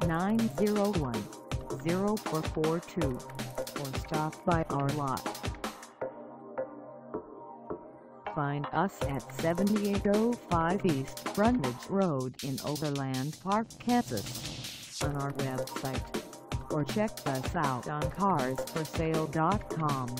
901-0442 or stop by our lot. Find us at 7805 East Brundage Road in Overland Park, Kansas on our website or check us out on carsforsale.com.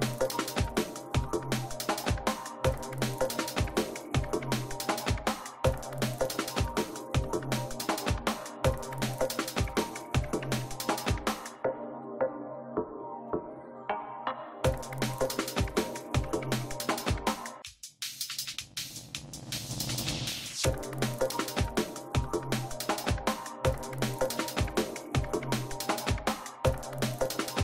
Thank